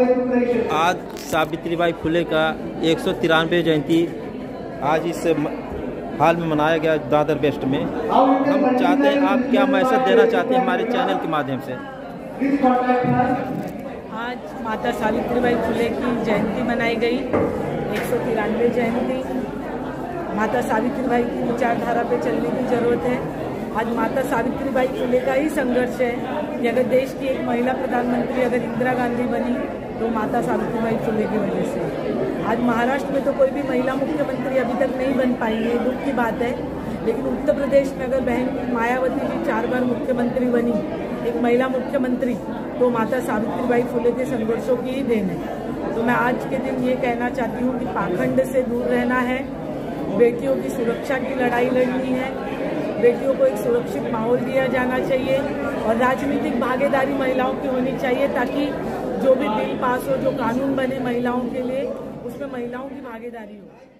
आज सावित्रीबाई फुले का एक सौ तिरानवे जयंती आज इस हाल में मनाया गया दादर वेस्ट में। हम चाहते हैं आप क्या मैसेज देना चाहते हैं हमारे चैनल के माध्यम से? आज माता सावित्रीबाई फुले की जयंती मनाई गई एक सौ तिरानवे जयंती। माता सावित्रीबाई की विचारधारा पे चलने की ज़रूरत है। आज माता सावित्रीबाई फुले का ही संघर्ष है कि अगर देश की एक महिला प्रधानमंत्री अगर इंदिरा गांधी बनी तो माता सावित्रीबाई फुले की वजह से। आज महाराष्ट्र में तो कोई भी महिला मुख्यमंत्री अभी तक नहीं बन पाई है दुख की बात है। लेकिन उत्तर प्रदेश में अगर बहन मायावती जी चार बार मुख्यमंत्री बनी, एक महिला मुख्यमंत्री तो माता सावित्रीबाई फुले के संघर्षों की ही देन है। तो मैं आज के दिन ये कहना चाहती हूँ कि पाखंड से दूर रहना है, बेटियों की सुरक्षा की लड़ाई लड़नी है, बेटियों को एक सुरक्षित माहौल दिया जाना चाहिए और राजनीतिक भागीदारी महिलाओं की होनी चाहिए ताकि जो भी बिल पास हो, जो कानून बने महिलाओं के लिए, उसमें महिलाओं की भागीदारी हो।